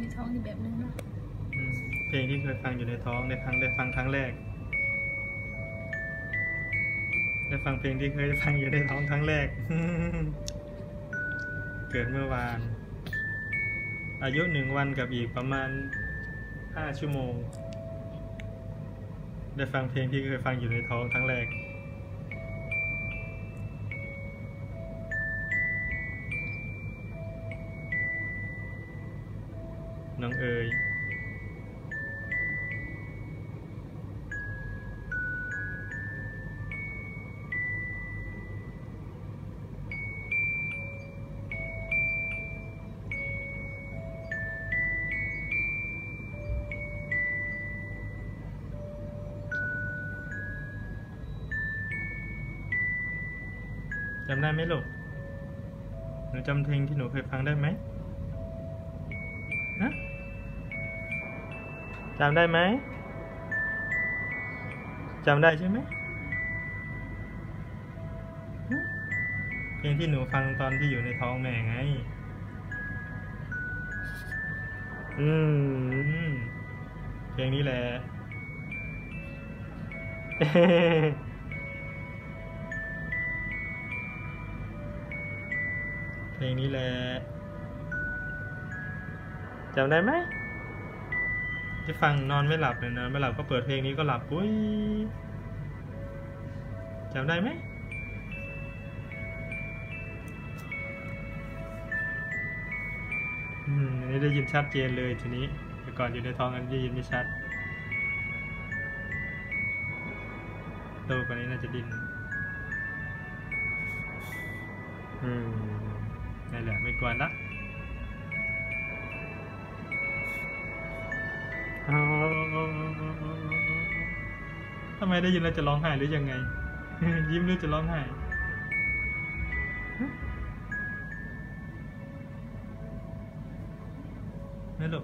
ในท้องอีกแบบนึงเนาะเพลงที่เคยฟังอยู่ในท้องได้ฟังได้ฟังครั้งแรกได้ฟังเพลงที่เคยฟังอยู่ในท้องครั้งแรก เกิดเมื่อวาน อายุหนึ่งวันกับอีกประมาณห้าชั่วโมง ได้ฟังเพลงที่เคยฟังอยู่ในท้องครั้งแรก น้องเอ๋ยจำได้ไหมลูก หนูจำเพลงที่หนูเคยฟังได้ไหมฮะ จำได้ไหมจำได้ใช่ไหมฮะเพลงที่หนูฟังตอนที่อยู่ในท้องแม่ไง อืม เพลงนี้แหละเพลงนี้แหละจำได้ไหม ที่ฟังนอนไม่หลับเลยนะไม่หลับก็เปิดเพลงนี้ก็หลับอุ้ยจำได้ไหมอืมอันนี้ได้ยินชัดเจนเลยทีนี้แต่ก่อนอยู่ในท้องอันได้ยินไม่ชัดโตกว่านี้น่าจะดินอืมนั่นแหละไม่กวนละ ทำไมได้ยินแล้วจะร้องไห้หรือยังไง ยิ้มหรือจะร้องไห้ไม่หรอ